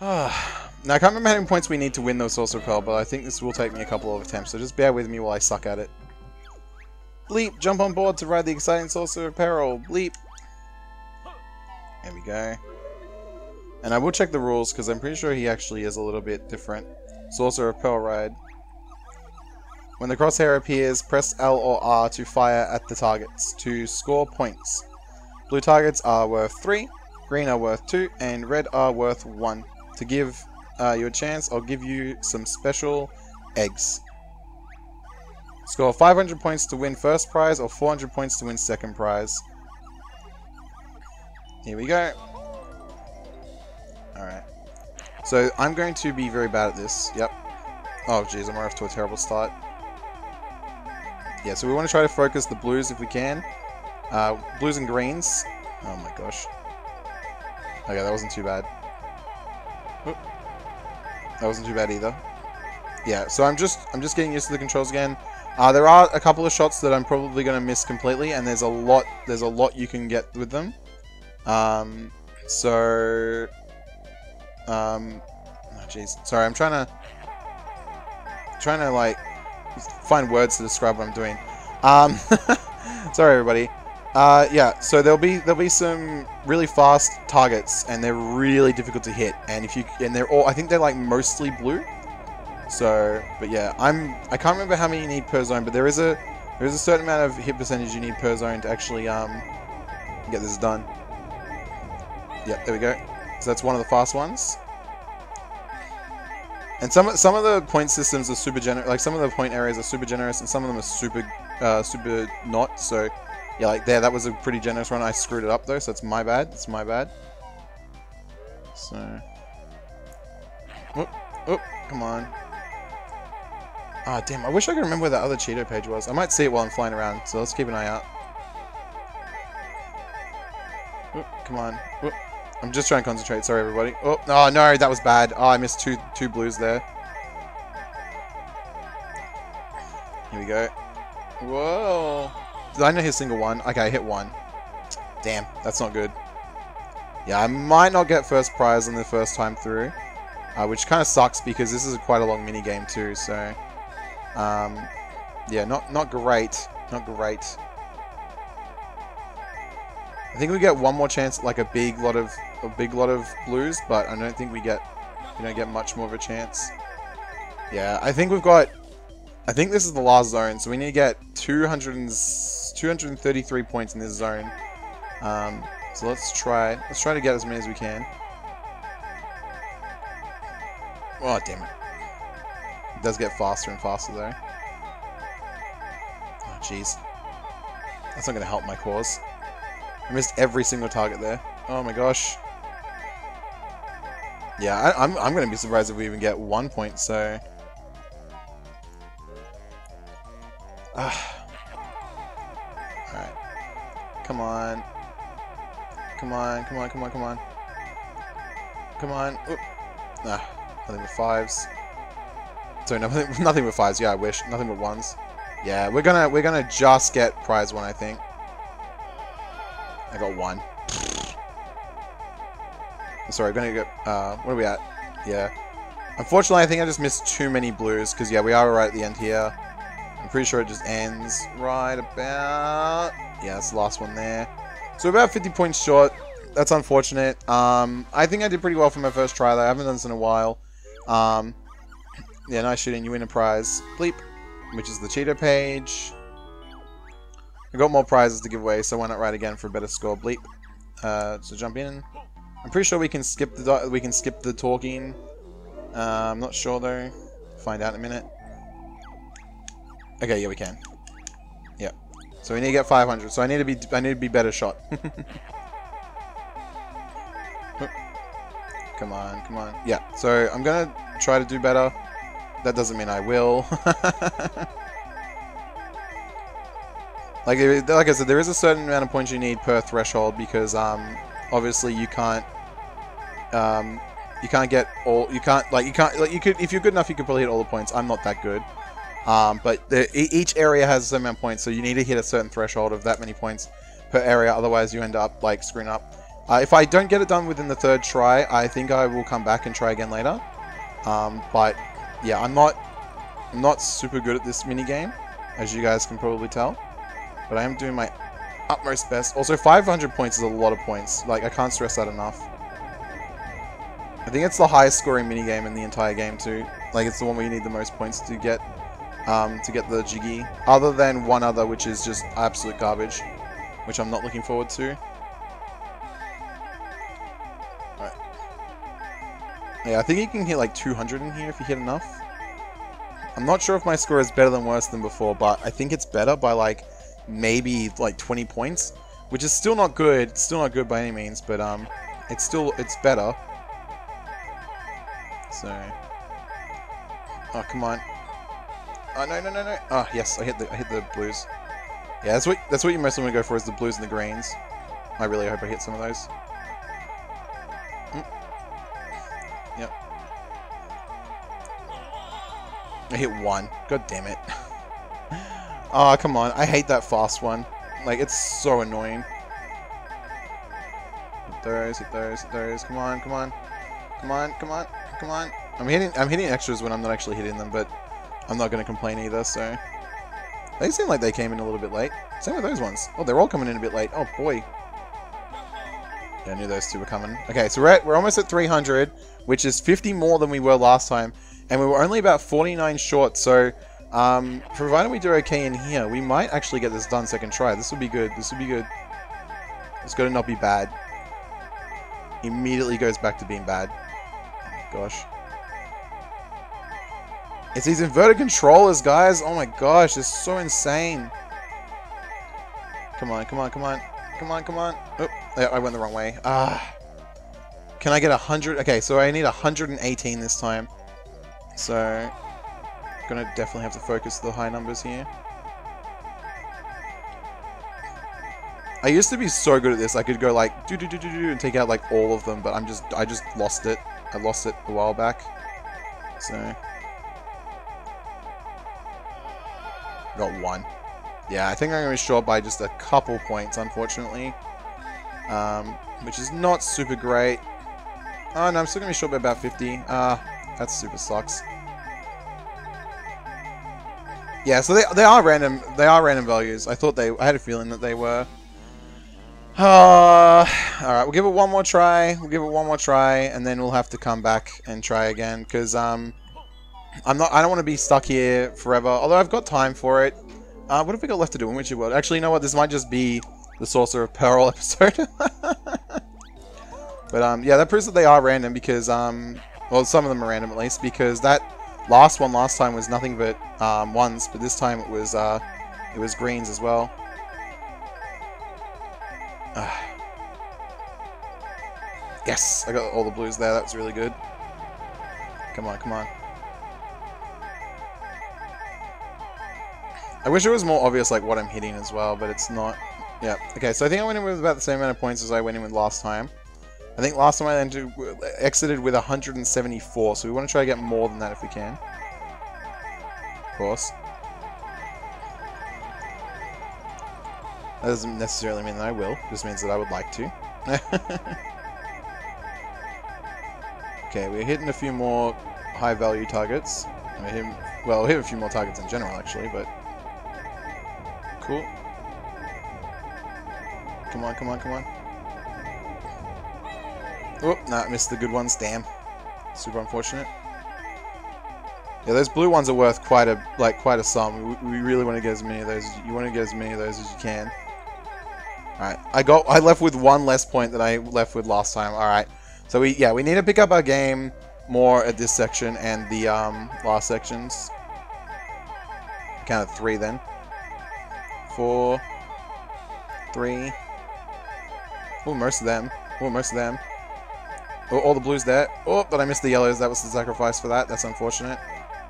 now, I can't remember how many points we need to win those Saucer of Peril, but I think this will take me a couple of attempts, so just bear with me while I suck at it. Bleep! Jump on board to ride the exciting Saucer of Peril! Bleep! There we go. And I will check the rules, because I'm pretty sure he actually is a little bit different. Saucer of Peril Ride. When the crosshair appears, press L or R to fire at the targets to score points. Blue targets are worth 3, green are worth 2, and red are worth 1. To give uh, you a chance, I'll give you some special eggs. Score 500 points to win first prize or 400 points to win second prize. Here we go. Alright. So I'm going to be very bad at this. Yep. Oh jeez, I'm off to a terrible start. Yeah, so we want to try to focus the blues if we can. Uh, blues and greens. Oh my gosh. Okay, that wasn't too bad. That wasn't too bad either. Yeah, so I'm just I'm just getting used to the controls again. Uh, there are a couple of shots that I'm probably going to miss completely, and there's a lot there's a lot you can get with them. Um, so, um, oh jeez, sorry, I'm trying to trying to like find words to describe what I'm doing. Um, sorry, everybody. Uh, yeah, so there'll be there'll be some really fast targets, and they're really difficult to hit. And if you and they're all, I think they're like mostly blue. So, but yeah, I'm I can't remember how many you need per zone, but there is a there is a certain amount of hit percentage you need per zone to actually um get this done. Yep, there we go. So that's one of the fast ones. And some some of the point systems are super generous. Like some of the point areas are super generous, and some of them are super uh, super not. So yeah, like there, that was a pretty generous one. I screwed it up though, so it's my bad. It's my bad. So, oh, oh, come on. Ah, oh, damn! I wish I could remember where that other Cheato page was. I might see it while I'm flying around, so let's keep an eye out. Oh, come on. Oh. I'm just trying to concentrate. Sorry, everybody. Oh, oh no, that was bad. Oh, I missed two two blues there. Here we go. Whoa. Did I not hit a single one? Okay, I hit one. Damn, that's not good. Yeah, I might not get first prize on the first time through. Uh, which kind of sucks because this is quite a long mini game too, so... Um, yeah, not, not great. Not great. I think we get one more chance, like a big lot of a big lot of blues, but I don't think we get we don't get much more of a chance. Yeah, I think we've got. I think this is the last zone, so we need to get 200 and, 233 points in this zone. Um, so let's try. Let's try to get as many as we can. Oh damn it! It does get faster and faster though. Oh jeez, that's not going to help my cause. I missed every single target there. Oh my gosh. Yeah, I, am I'm, I'm going to be surprised if we even get one point, so... Ah. Come on. Come on, come on, come on, come on. Come on. Nah, nothing but fives. Sorry, nothing, nothing but fives. Yeah, I wish. Nothing but ones. Yeah, we're gonna we're gonna just get prize one, I think. I got one. Sorry, I'm gonna get, uh, what are we at? Yeah. Unfortunately, I think I just missed too many blues, because, yeah, we are right at the end here. I'm pretty sure it just ends right about... Yeah, that's the last one there. So about 50 points short. That's unfortunate. Um, I think I did pretty well for my first try, though. I haven't done this in a while. Um, yeah, nice shooting. You win a prize. Bleep, which is the Cheato page. I got more prizes to give away, so why not write again for a better score? Bleep. Uh, so jump in. I'm pretty sure we can skip the we can skip the talking. Uh, I'm not sure though. Find out in a minute. Okay, yeah, we can. So we need to get 500. So I need to be I need to be better shot. come on, come on. Yeah. So I'm gonna try to do better. That doesn't mean I will. like like I said, there is a certain amount of points you need per threshold because um obviously you can't um, you can't get all you can't like you can't like you could if you're good enough you could probably hit all the points i'm not that good um, but the, each area has a certain points so you need to hit a certain threshold of that many points per area otherwise you end up like screwing up Uh, if I don't get it done within the third try, I think I will come back and try again later. Um, but yeah, I'm not I'm not super good at this mini game, as you guys can probably tell. But I am doing my utmost best. Also, 500 points is a lot of points. Like, I can't stress that enough. I think it's the highest scoring minigame in the entire game too. Like, it's the one where you need the most points to get um, to get the Jiggy. Other than one other, which is just absolute garbage. Which I'm not looking forward to. Yeah, I think you can hit like 200 in here if you hit enough. I'm not sure if my score is better than worse than before, but I think it's better by like maybe like 20 points, which is still not good. It's Still not good by any means, but um, it's still it's better. So, oh come on. Oh no no no no. Oh yes, I hit the I hit the blues. Yeah, that's what that's what you mostly want to go for is the blues and the greens. I really hope I hit some of those. Mm. Yep. I hit one. God damn it. oh, come on. I hate that fast one. Like, it's so annoying. Hit those, hit those, hit those. Come on, come on. Come on, come on, come on. I'm hitting I'm hitting extras when I'm not actually hitting them, but I'm not going to complain either, so... They seem like they came in a little bit late. Same with those ones. Oh, they're all coming in a bit late. Oh, boy. Yeah, I knew those two were coming. Okay, so we're, at, we're almost at 300, which is 50 more than we were last time. And we were only about 49 short, so... Um, provided we do okay in here, we might actually get this done second try. This would be good. This would be good. It's going to not be bad. Immediately goes back to being bad. Oh gosh. It's these inverted controllers, guys. Oh my gosh, it's so insane. Come on, come on, come on. Come on, come on. Oh, I went the wrong way. Ah. Can I get 100? Okay, so I need 118 this time. So, gonna definitely have to focus the high numbers here. I used to be so good at this. I could go like do do do do do and take out like all of them, but I'm just I just lost it. I lost it a while back. So Got one. Yeah, I think I'm going to be short by just a couple points, unfortunately. Um, which is not super great. Oh, no, I'm still going to be short by about 50. Ah, uh, that super sucks. Yeah, so they, they are random. They are random values. I thought they... I had a feeling that they were. Uh, Alright, we'll give it one more try. We'll give it one more try, and then we'll have to come back and try again, because, um... I'm not. I don't want to be stuck here forever. Although I've got time for it. Uh, what have we got left to do in Witchyworld? Actually, you know what? This might just be the Saucer of Peril episode. but um, yeah, that proves that they are random because um, well, some of them are random at least because that last one last time was nothing but um, ones, but this time it was uh, it was greens as well. Uh, yes, I got all the blues there. That's really good. Come on, come on. I wish it was more obvious like what I'm hitting as well, but it's not. Yeah. Okay, so I think I went in with about the same amount of points as I went in with last time. I think last time I entered, uh, exited with 174, so we want to try to get more than that if we can. Of course. That doesn't necessarily mean that I will, it just means that I would like to. okay, we're hitting a few more high value targets. We're hitting, well, hitting a few more targets in general actually, but Cool. Come on, come on, come on. Oh, nah, missed the good ones, damn. Super unfortunate. Yeah, those blue ones are worth quite a like quite a sum. We, we really want to get as many of those. You want to get as many of those as you can. All right, I got I left with one less point than I left with last time. All right, so we yeah we need to pick up our game more at this section and the um, last sections. Count of three then four, three. Oh, most of them. Oh, most of them. Oh, all the blues there. Oh, but I missed the yellows. That was the sacrifice for that. That's unfortunate.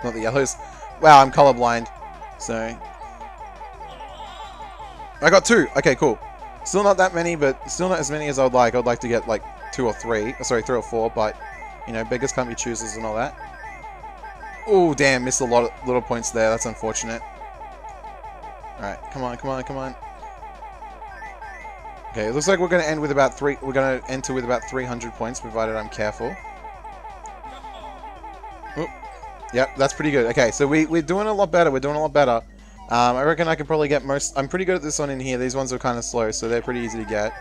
Not the yellows. Wow, I'm colorblind. So... I got two. Okay, cool. Still not that many, but still not as many as I would like. I would like to get like two or three. Oh, sorry, three or four, but, you know, beggars can't be choosers and all that. Oh, damn, missed a lot of little points there. That's unfortunate. Alright, come on, come on, come on. Okay, it looks like we're going to end with about three. We're going to enter with about 300 points, provided I'm careful. Oop. Yep, that's pretty good. Okay, so we, we're doing a lot better. We're doing a lot better. Um, I reckon I can probably get most... I'm pretty good at this one in here. These ones are kind of slow, so they're pretty easy to get.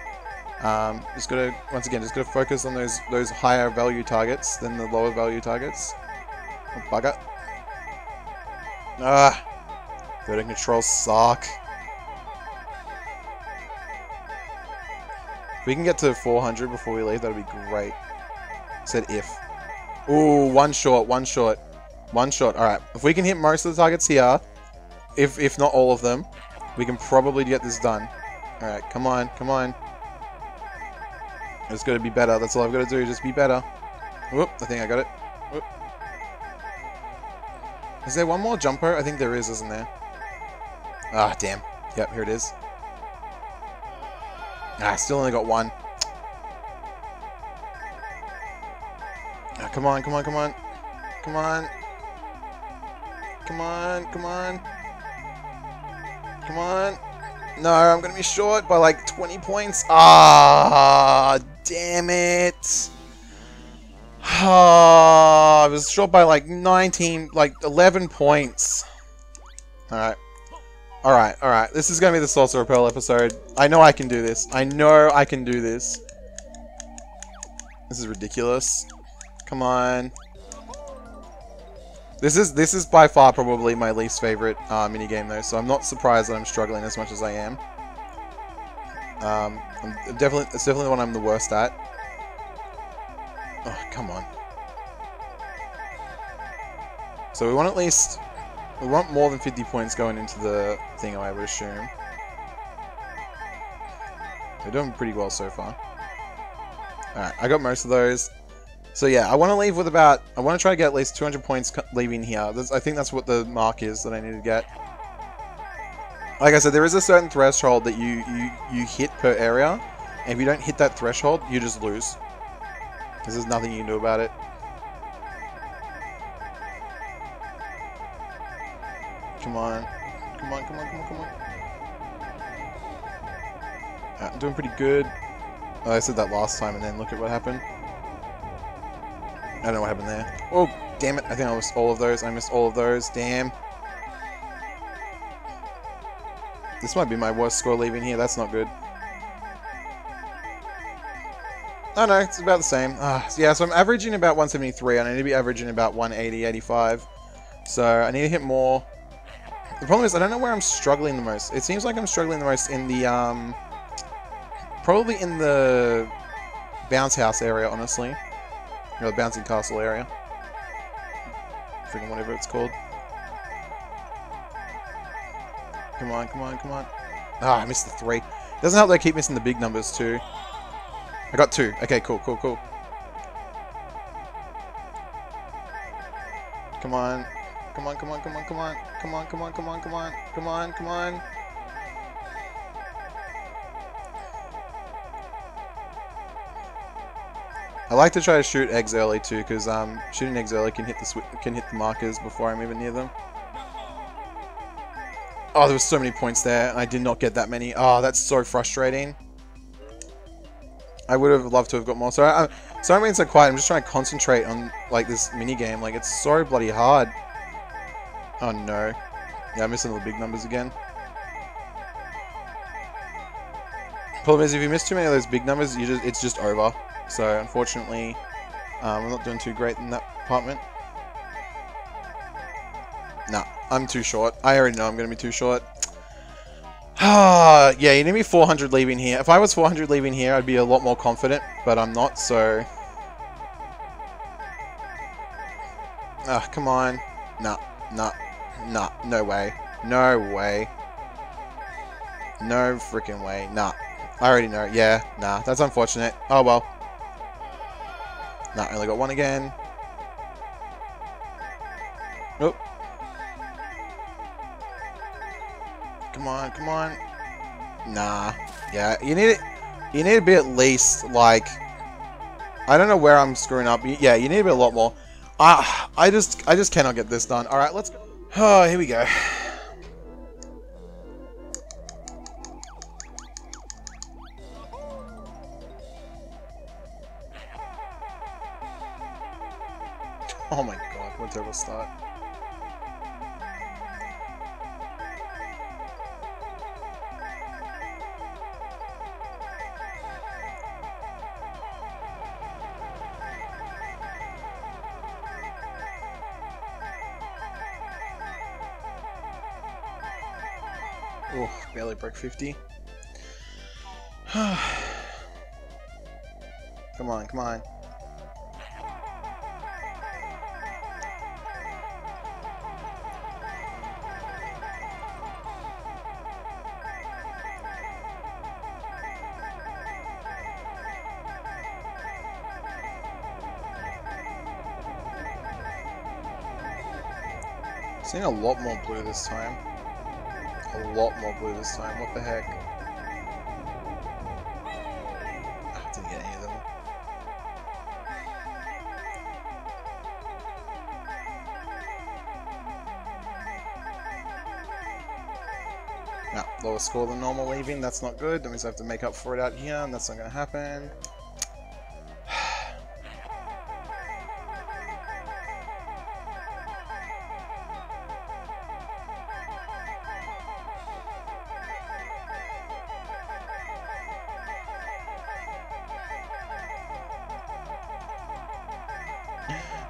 Um, just gotta, once again, just gotta focus on those those higher value targets than the lower value targets. Oh, bugger. Ah! Vertical controls suck. If we can get to 400 before we leave, that would be great. Said if. Ooh, one short, one short. One short. Alright, if we can hit most of the targets here, if, if not all of them, we can probably get this done. Alright, come on, come on. It's gotta be better, that's all I've got to do, just be better. Whoop, I think I got it. Whoop. Is there one more jumper? I think there is, isn't there? Ah, damn. Yep, here it is. Ah, I still only got one. Ah, come on, come on, come on. Come on. Come on, come on. Come on. No, I'm going to be short by like 20 points. Ah, damn it. Ah, I was short by like 19, like 11 points. Alright. Alright, alright. This is going to be the Saucer of Peril episode. I know I can do this. I know I can do this. This is ridiculous. Come on. This is this is by far probably my least favorite uh, minigame though, so I'm not surprised that I'm struggling as much as I am. Um, I'm definitely it's definitely the one I'm the worst at. Oh, come on. So we want at least we want more than 50 points going into the thing, I would assume. We're doing pretty well so far. Alright, I got most of those. So yeah, I want to leave with about... I want to try to get at least 200 points leaving here. That's, I think that's what the mark is that I need to get. Like I said, there is a certain threshold that you, you, you hit per area. And if you don't hit that threshold, you just lose. Because there's nothing you can do about it. Pretty good. Oh, I said that last time and then look at what happened. I don't know what happened there. Oh, damn it. I think I missed all of those. I missed all of those. Damn. This might be my worst score leaving here. That's not good. Oh no, it's about the same. Uh, yeah, so I'm averaging about 173. I need to be averaging about 180, 85. So I need to hit more. The problem is I don't know where I'm struggling the most. It seems like I'm struggling the most in the, um... Probably in the bounce house area, honestly. Or the bouncing castle area. Freaking whatever it's called. Come on, come on, come on. Ah, I missed the three. Doesn't help that I keep missing the big numbers too. I got two. Okay, cool, cool, cool. Come on. Come on, come on, come on, come on. Come on, come on, come on, come on. Come on, come on. I like to try to shoot eggs early too, because um, shooting eggs early can hit the can hit the markers before I'm even near them. Oh, there was so many points there, and I did not get that many. Oh, that's so frustrating. I would have loved to have got more. So I, I, sorry I'm being so quiet. I'm just trying to concentrate on like this mini game. Like it's so bloody hard. Oh no. Yeah, I'm missing all the big numbers again. Problem is, if you miss too many of those big numbers, you just it's just over. So unfortunately, um, I'm not doing too great in that department. Nah, I'm too short. I already know I'm going to be too short. Ah, yeah, you need me 400 leaving here. If I was 400 leaving here, I'd be a lot more confident, but I'm not, so... Ah, come on. Nah, nah, nah, no way. No way. No freaking way. Nah. I already know. Yeah, nah, that's unfortunate. Oh well. Nah, I only got one again. Nope. Come on, come on. Nah. Yeah, you need it. You need to be at least like. I don't know where I'm screwing up. Yeah, you need to be a lot more. Ah, I just, I just cannot get this done. All right, let's go. Oh, here we go. 50. come on, come on. Seeing a lot more blue this time. A lot more blue this time. What the heck? Ah, didn't get any of them. Lower score than normal leaving. That's not good. That means I have to make up for it out here, and that's not going to happen.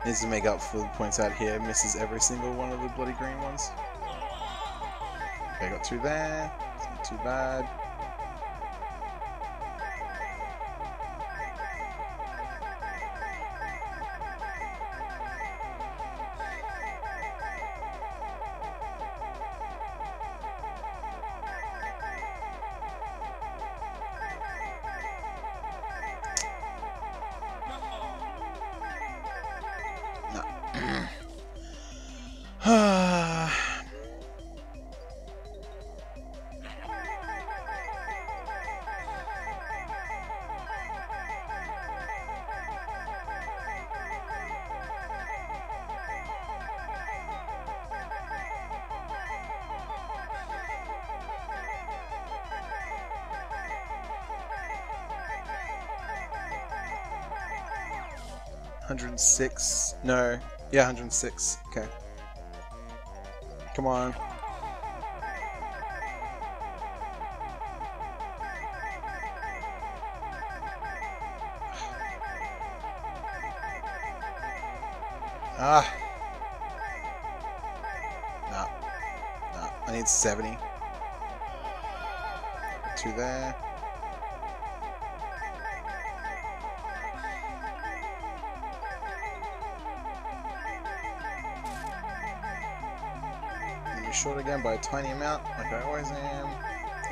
Needs to make up for the points out here. Misses every single one of the bloody green ones. Okay, got two there. Not too bad. 106. No. Yeah, 106. Okay. Come on. Tiny amount, like I always am.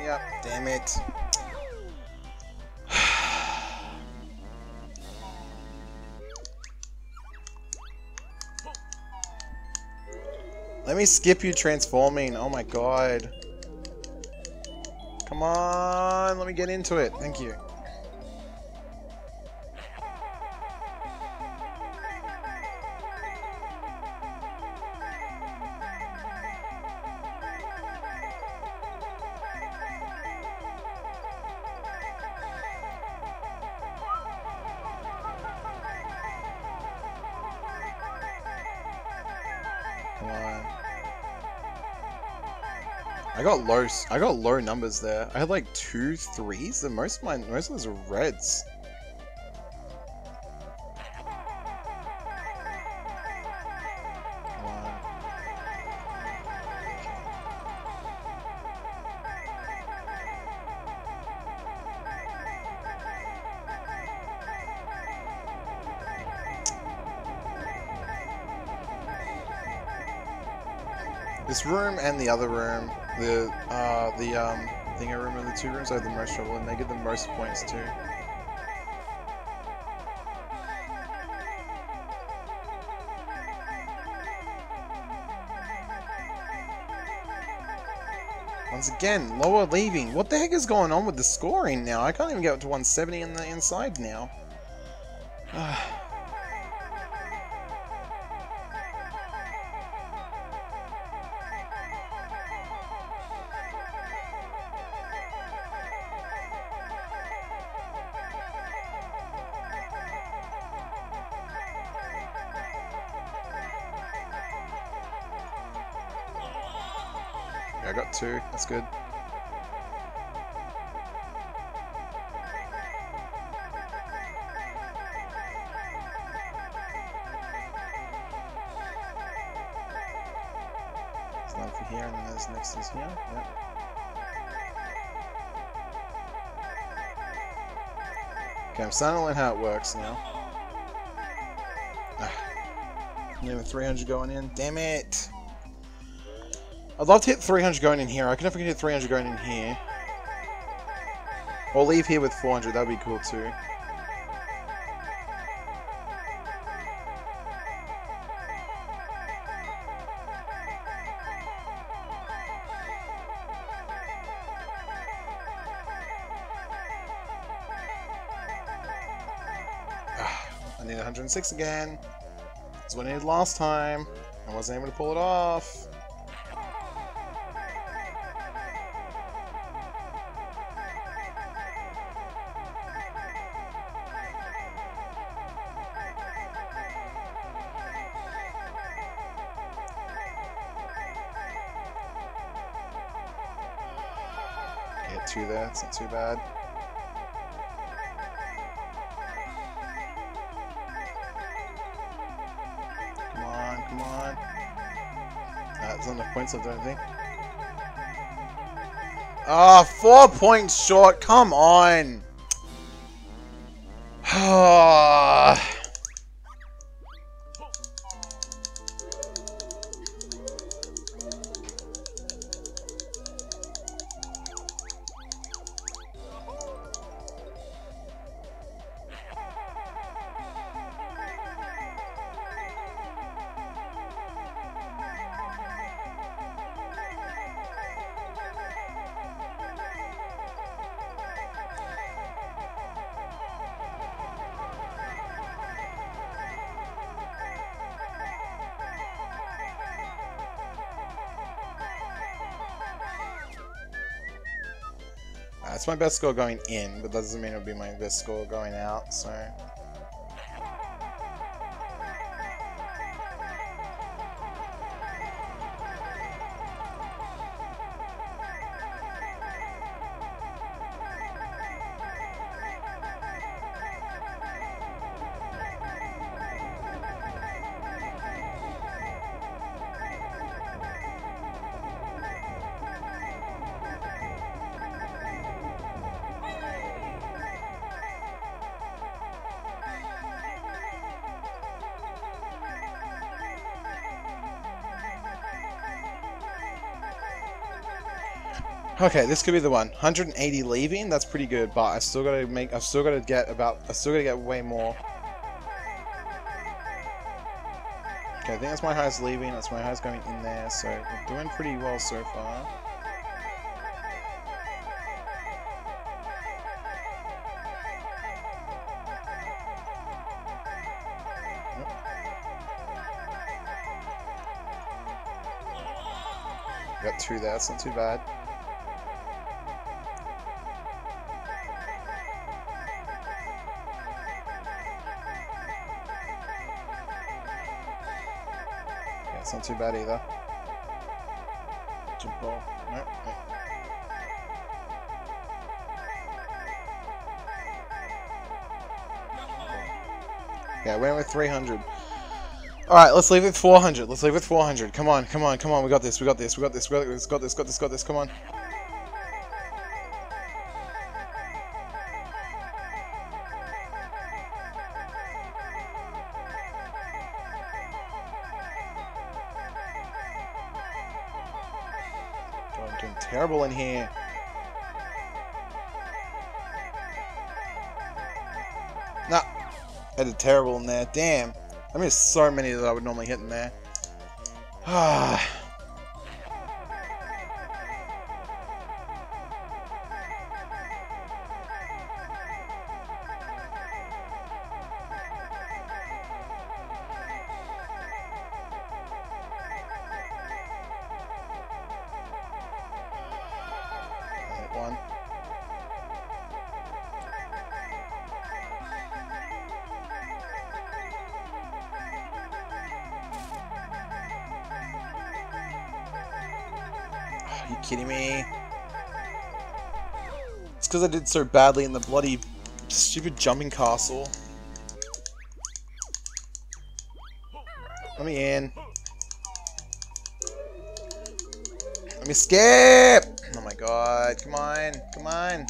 Yep, damn it. Let me skip you transforming. Oh my god. Come on, let me get into it. Thank you. Got low. I got low numbers there. I had like two threes. The most of my most of those are reds. This room and the other room, the uh, the um, thingy room and the two rooms, I have the most trouble, and they get the most points too. Once again, lower leaving. What the heck is going on with the scoring now? I can't even get up to 170 in the inside now. I got two. That's good. None for here, and then there's next here. Yep. Okay, I'm starting to learn how it works now. Ah. Even 300 going in. Damn it! I'd love to hit 300 going in here. I can can hit 300 going in here. Or leave here with 400. That'd be cool too. Ah, I need 106 again. That's what I needed last time. I wasn't able to pull it off. Too bad. Come on, come on. That's not enough points don't think. Ah, four points short. Come on. That's my best score going in, but that doesn't mean it'll be my best score going out, so... Okay, this could be the one. 180 leaving, that's pretty good, but I still gotta make I've still gotta get about I still gotta get way more. Okay, I think that's my highest leaving, that's my highest going in there, so we're doing pretty well so far. Got two there, not too bad. Too bad either. Jump ball. Nope. nope. Yeah, I went with 300. Alright, let's leave it 400. Let's leave it 400. Come on, come on, come on. We got this, we got this, we got this, we got this, got this, got this, got this. Come on. In here. Nah, I terrible in there. Damn. I missed so many that I would normally hit in there. Ah. Because I did so badly in the bloody stupid jumping castle. Let me in. Let me skip! Oh my god, come on, come on.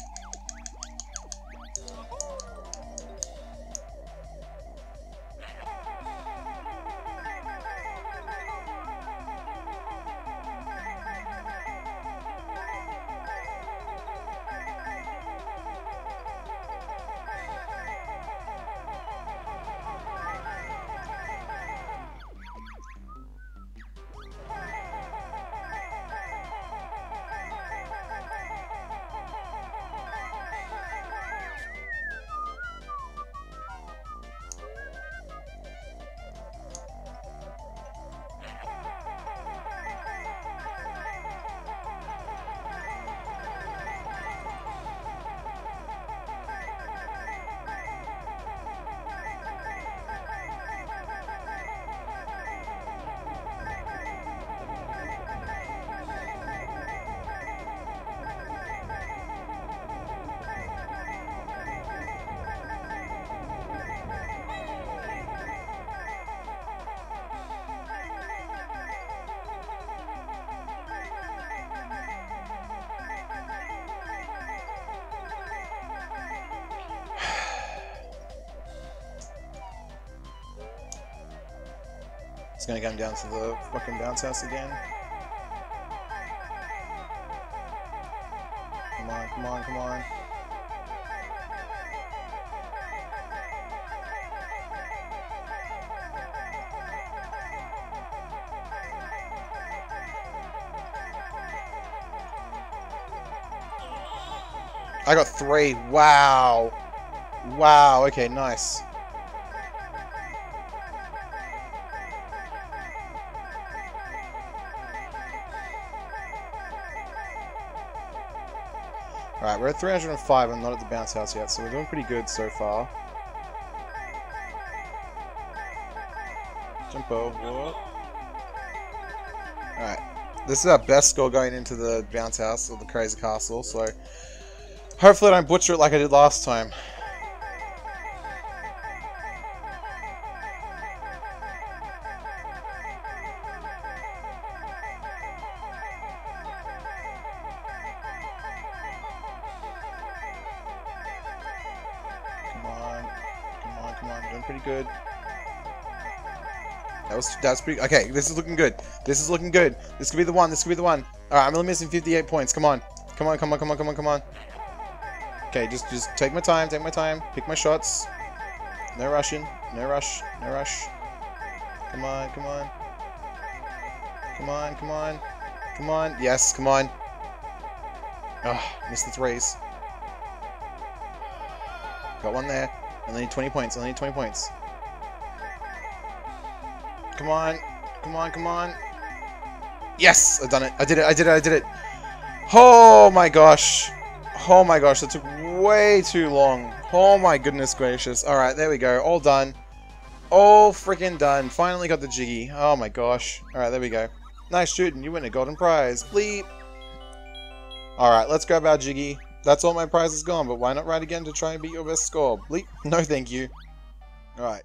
It's gonna come down to the fucking bounce house again. Come on, come on, come on. I got three. Wow. Wow. Okay, nice. Alright, we're at 305 and not at the bounce house yet, so we're doing pretty good so far. Jumpo, what? Alright, this is our best score going into the bounce house, or the crazy castle, so hopefully I don't butcher it like I did last time. Was that's pretty okay. This is looking good. This is looking good. This could be the one. This could be the one. All right, I'm only missing 58 points. Come on, come on, come on, come on, come on, come on. Okay, just just take my time. Take my time. Pick my shots. No rushing. No rush. No rush. Come on, come on. Come on, come on. Come on. Yes, come on. Oh, missed the threes. Got one there. I only need 20 points. I only need 20 points. Come on. Come on, come on. Yes! I've done it. I did it. I did it. I did it. Oh my gosh. Oh my gosh. That took way too long. Oh my goodness gracious. Alright, there we go. All done. All freaking done. Finally got the Jiggy. Oh my gosh. Alright, there we go. Nice shooting. You win a golden prize. Bleep. Alright, let's grab our Jiggy. That's all my prizes gone, but why not ride again to try and beat your best score? Bleep. No thank you. Alright.